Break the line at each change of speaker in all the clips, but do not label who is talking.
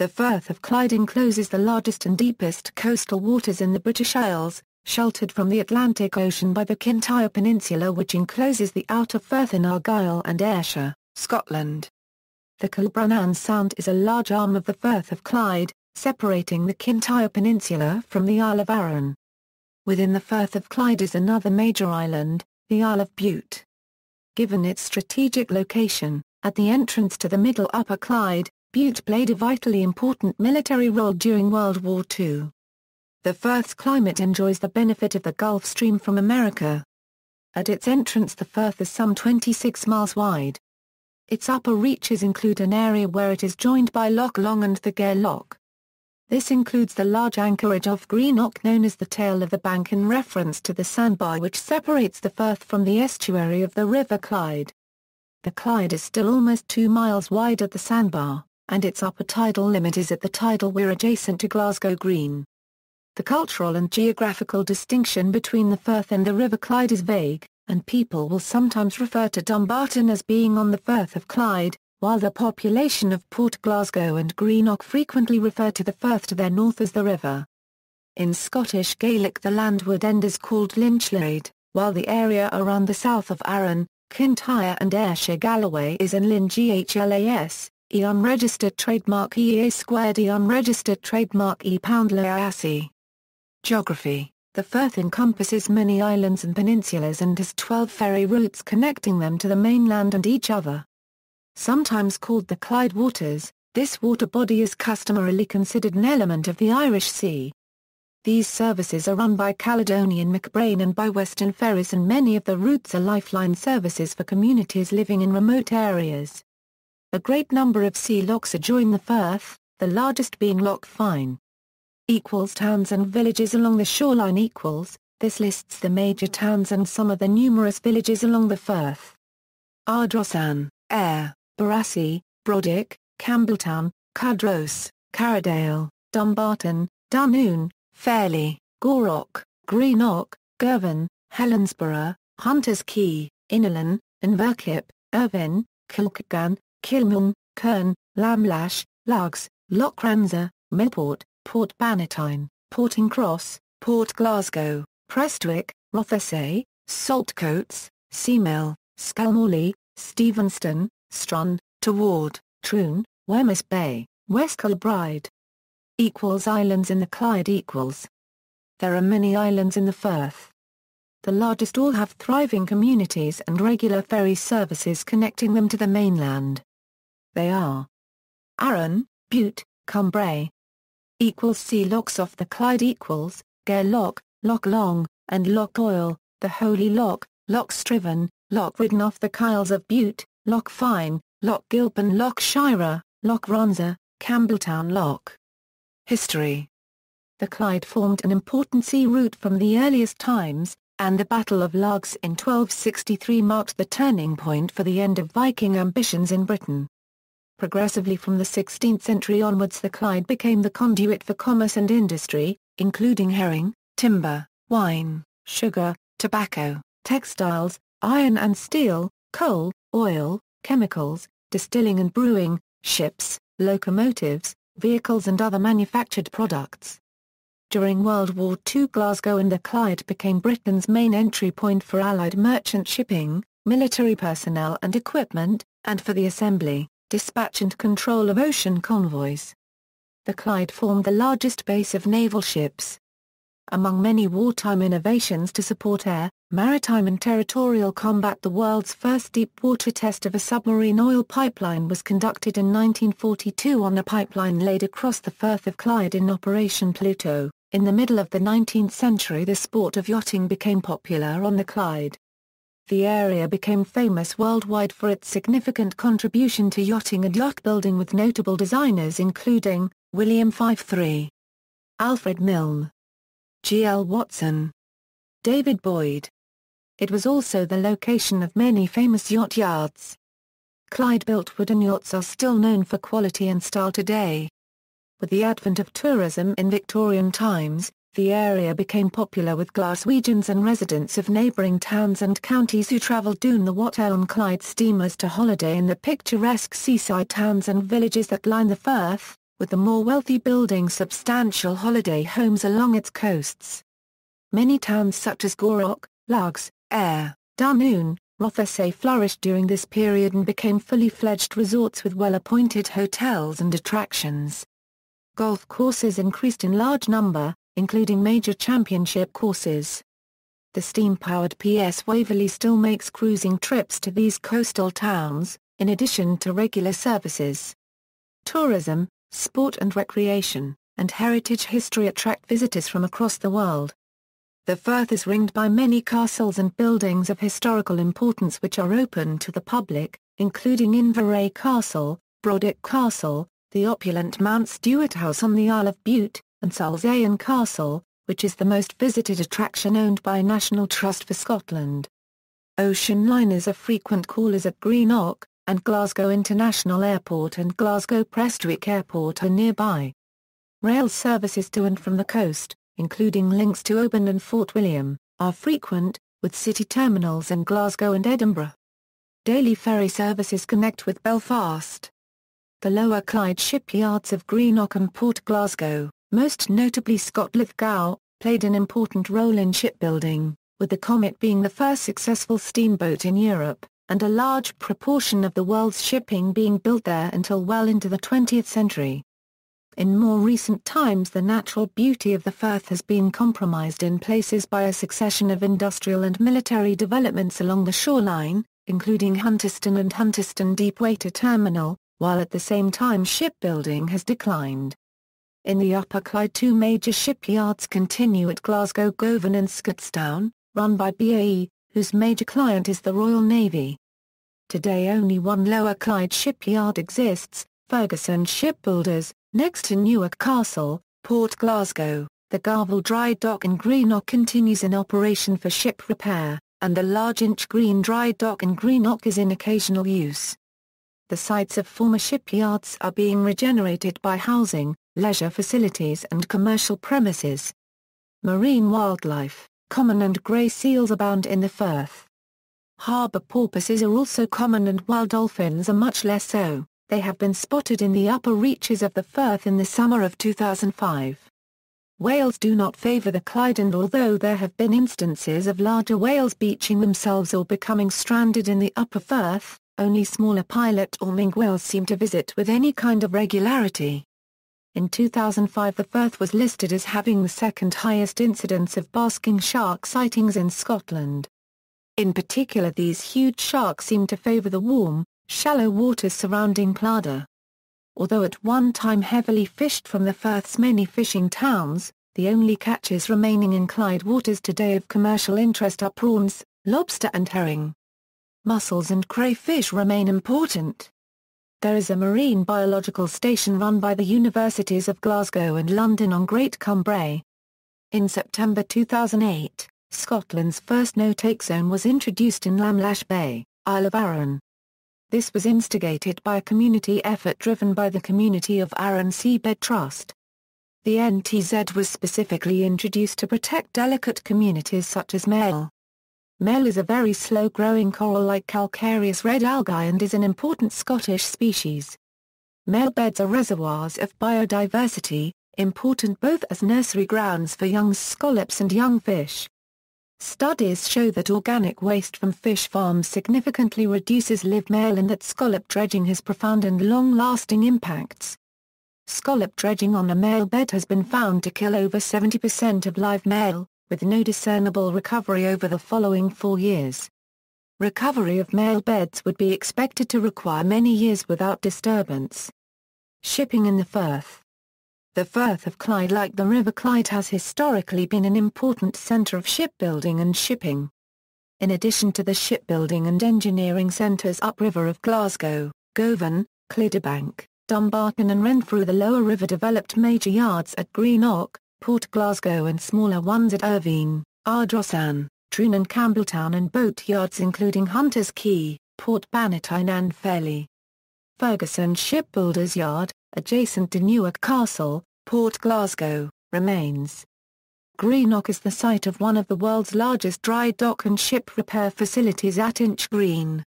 The Firth of Clyde encloses the largest and deepest coastal waters in the British Isles, sheltered from the Atlantic Ocean by the Kintyre Peninsula which encloses the outer Firth in Argyll and Ayrshire, Scotland. The Kilbrannan Sound is a large arm of the Firth of Clyde, separating the Kintyre Peninsula from the Isle of Arran. Within the Firth of Clyde is another major island, the Isle of Bute. Given its strategic location, at the entrance to the Middle Upper Clyde, Bute played a vitally important military role during World War II. The Firth's climate enjoys the benefit of the Gulf Stream from America. At its entrance the Firth is some 26 miles wide. Its upper reaches include an area where it is joined by Loch Long and the Gare Loch. This includes the large anchorage off Greenock known as the Tail of the Bank in reference to the sandbar which separates the Firth from the estuary of the River Clyde. The Clyde is still almost two miles wide at the sandbar and its upper tidal limit is at the tidal weir adjacent to Glasgow Green. The cultural and geographical distinction between the Firth and the River Clyde is vague, and people will sometimes refer to Dumbarton as being on the Firth of Clyde, while the population of Port Glasgow and Greenock frequently refer to the Firth to their north as the river. In Scottish Gaelic the landward end is called Lynchlade, while the area around the south of Arran, Kintyre and Ayrshire Galloway is in Lyn Ghlas, E unregistered trademark EA squared E unregistered trademark E pound Geography The Firth encompasses many islands and peninsulas and has 12 ferry routes connecting them to the mainland and each other. Sometimes called the Clyde Waters, this water body is customarily considered an element of the Irish Sea. These services are run by Caledonian MacBrayne and by Western Ferries and many of the routes are lifeline services for communities living in remote areas. A great number of sea lochs adjoin the Firth, the largest being Loch Fyne. Equals towns and villages along the shoreline equals, this lists the major towns and some of the numerous villages along the Firth. Ardrossan, Ayr, Barassie, Brodick, Campbeltown, Cardross, Carradale, Dumbarton, Dunoon, Fairlie, Gourock, Greenock, Girvan, Helensburgh, Hunters Quay, Innellan, Inverkip, Irvine, Kilcreggan, Kilmun, Kirn, Lamlash, Largs, Lochranza, Millport, Port Bannatyne, Portencross, Port Glasgow, Prestwick, Rothesay, Saltcoats, Seamill, Skelmorley, Stevenston, Strone, Toward, Troon, Wemyss Bay, West Kilbride. Equals islands in the Clyde equals. There are many islands in the Firth. The largest all have thriving communities and regular ferry services connecting them to the mainland. They are Arran, Bute, Cumbrae. Equals sea lochs off the Clyde equals, Gare Loch, Loch Long, and Loch Goil, the Holy Lock, Loch Striven, Loch Riddon off the Kyles of Bute, Loch Fyne, Loch Gilpin Loch Shira, Loch Ranza, Campbeltown Loch. History The Clyde formed an important sea route from the earliest times, and the Battle of Largs in 1263 marked the turning point for the end of Viking ambitions in Britain. Progressively from the 16th century onwards the Clyde became the conduit for commerce and industry, including herring, timber, wine, sugar, tobacco, textiles, iron and steel, coal, oil, chemicals, distilling and brewing, ships, locomotives, vehicles and other manufactured products. During World War II Glasgow and the Clyde became Britain's main entry point for Allied merchant shipping, military personnel and equipment, and for the assembly, dispatch and control of ocean convoys. The Clyde formed the largest base of naval ships. Among many wartime innovations to support air, maritime and territorial combat the world's first deep-water test of a submarine oil pipeline was conducted in 1942 on a pipeline laid across the Firth of Clyde in Operation Pluto. In the middle of the 19th century the sport of yachting became popular on the Clyde. The area became famous worldwide for its significant contribution to yachting and yacht building with notable designers including, William Fyfe III, Alfred Milne, G. L. Watson, David Boyd. It was also the location of many famous yacht yards. Clyde-built wooden yachts are still known for quality and style today. With the advent of tourism in Victorian times, the area became popular with Glaswegians and residents of neighbouring towns and counties who travelled doon the Watt on Clyde steamers to holiday in the picturesque seaside towns and villages that line the Firth, with the more wealthy building substantial holiday homes along its coasts. Many towns such as Gourock, Largs, Ayr, Dunoon, Rothesay flourished during this period and became fully fledged resorts with well-appointed hotels and attractions. Golf courses increased in large number, including major championship courses. The steam-powered PS Waverley still makes cruising trips to these coastal towns, in addition to regular services. Tourism, sport and recreation, and heritage history attract visitors from across the world. The Firth is ringed by many castles and buildings of historical importance which are open to the public, including Inveraray Castle, Brodick Castle, the opulent Mount Stuart House on the Isle of Bute, and Culzean Castle, which is the most visited attraction owned by National Trust for Scotland. Ocean liners are frequent callers at Greenock, and Glasgow International Airport and Glasgow Prestwick Airport are nearby. Rail services to and from the coast, including links to Oban and Fort William, are frequent, with city terminals in Glasgow and Edinburgh. Daily ferry services connect with Belfast. The Lower Clyde shipyards of Greenock and Port Glasgow, most notably Scott Lithgow, played an important role in shipbuilding, with the Comet being the first successful steamboat in Europe, and a large proportion of the world's shipping being built there until well into the 20th century. In more recent times the natural beauty of the Firth has been compromised in places by a succession of industrial and military developments along the shoreline, including Hunterston and Hunterston Deepwater Terminal, while at the same time shipbuilding has declined. In the Upper Clyde two major shipyards continue at Glasgow Govan and Scotstoun, run by BAE, whose major client is the Royal Navy. Today only one Lower Clyde shipyard exists, Ferguson Shipbuilders, Next to Newark Castle, Port Glasgow, the Garvel Dry Dock in Greenock continues in operation for ship repair, and the large Inch Green Dry Dock in Greenock is in occasional use. The sites of former shipyards are being regenerated by housing, leisure facilities and commercial premises. Marine wildlife, common and grey seals abound in the Firth. Harbour porpoises are also common and wild dolphins are much less so. They have been spotted in the upper reaches of the Firth in the summer of 2005. Whales do not favour the Clyde and although there have been instances of larger whales beaching themselves or becoming stranded in the upper Firth, only smaller pilot or minke whales seem to visit with any kind of regularity. In 2005 the Firth was listed as having the second highest incidence of basking shark sightings in Scotland. In particular these huge sharks seem to favour the warm, shallow waters surrounding Pladda. Although at one time heavily fished from the Firth's many fishing towns, the only catches remaining in Clyde waters today of commercial interest are prawns, lobster and herring. Mussels and crayfish remain important. There is a marine biological station run by the Universities of Glasgow and London on Great Cumbrae. In September 2008, Scotland's first no-take zone was introduced in Lamlash Bay, Isle of Arran. This was instigated by a community effort driven by the Community of Arran Seabed Trust. The NTZ was specifically introduced to protect delicate communities such as maerl. Maerl is a very slow-growing coral-like calcareous red algae and is an important Scottish species. Maerl beds are reservoirs of biodiversity, important both as nursery grounds for young scallops and young fish. Studies show that organic waste from fish farms significantly reduces live maerl and that scallop dredging has profound and long-lasting impacts. Scallop dredging on a maerl bed has been found to kill over 70% of live maerl, with no discernible recovery over the following four years. Recovery of maerl beds would be expected to require many years without disturbance. Shipping in the Firth the Firth of Clyde like the River Clyde has historically been an important centre of shipbuilding and shipping. In addition to the shipbuilding and engineering centres upriver of Glasgow, Govan, Clydebank, Dumbarton and Renfrew the lower river developed major yards at Greenock, Port Glasgow and smaller ones at Irvine, Ardrossan, Troon and Campbeltown and boat yards including Hunters Quay, Port Bannatyne and Fairlie. Ferguson Shipbuilders Yard, adjacent to Newark Castle, Port Glasgow, remains. Greenock is the site of one of the world's largest dry dock and ship repair facilities at Inch Green.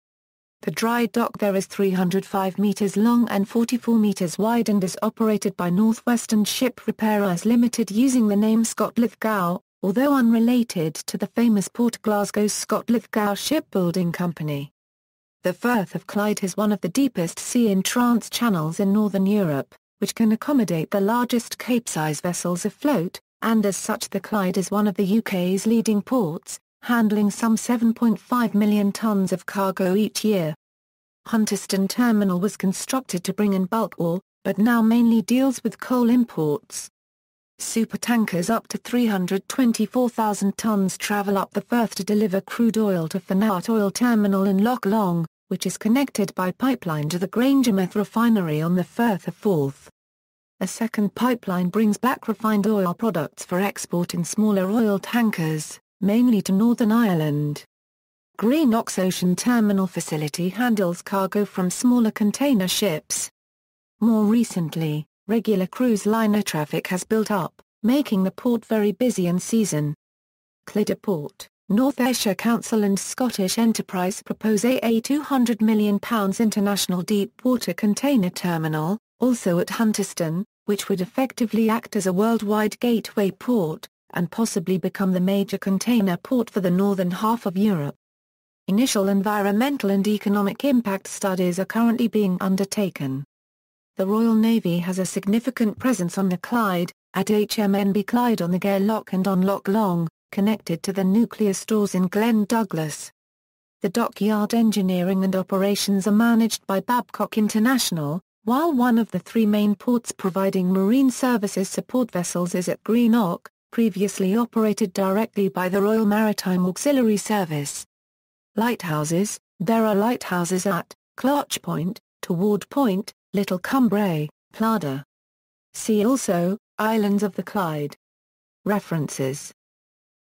The dry dock there is 305 metres long and 44 metres wide and is operated by Northwestern Ship Repairers Limited using the name Scott Lithgow, although unrelated to the famous Port Glasgow Scott Lithgow Shipbuilding Company. The Firth of Clyde has one of the deepest sea entrance channels in northern Europe, which can accommodate the largest cape-size vessels afloat, and as such the Clyde is one of the UK's leading ports, handling some 7.5 million tons of cargo each year. Hunterston Terminal was constructed to bring in bulk ore, but now mainly deals with coal imports. Supertankers up to 324,000 tons travel up the Firth to deliver crude oil to Finnart Oil Terminal in Loch Long, which is connected by pipeline to the Grangemouth refinery on the Firth of Forth. A second pipeline brings back refined oil products for export in smaller oil tankers mainly to Northern Ireland. Greenock's Ocean Terminal facility handles cargo from smaller container ships. More recently, regular cruise liner traffic has built up, making the port very busy in season. Clydeport, North Ayrshire Council and Scottish Enterprise propose a £200 million international deep-water container terminal, also at Hunterston, which would effectively act as a worldwide gateway port, and possibly become the major container port for the northern half of Europe. Initial environmental and economic impact studies are currently being undertaken. The Royal Navy has a significant presence on the Clyde, at HMNB Clyde on the Gare Loch and on Loch Long, connected to the nuclear stores in Glen Douglas. The dockyard engineering and operations are managed by Babcock International, while one of the three main ports providing marine services support vessels is at Greenock, previously operated directly by the Royal Maritime Auxiliary Service. Lighthouses There are lighthouses at Cloch Point, Toward Point, Little Cumbrae, Pladda. See also, Islands of the Clyde. References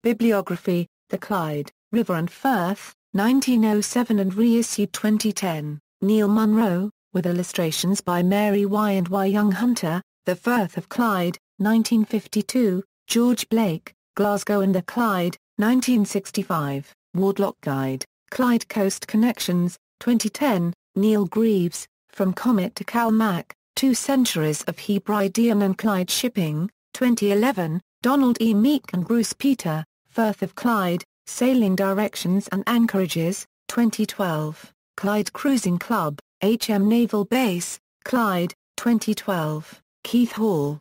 Bibliography, The Clyde, River and Firth, 1907 and reissued 2010, Neil Munro, with illustrations by Mary Y. and Y. Young Hunter, The Firth of Clyde, 1952, George Blake, Glasgow and the Clyde, 1965, Wardlock Guide, Clyde Coast Connections, 2010, Neil Greaves, From Comet to Calmac, Two Centuries of Hebridean and Clyde Shipping, 2011, Donald E. Meek and Bruce Peter, Firth of Clyde, Sailing Directions and Anchorages, 2012, Clyde Cruising Club, HM Naval Base, Clyde, 2012, Keith Hall.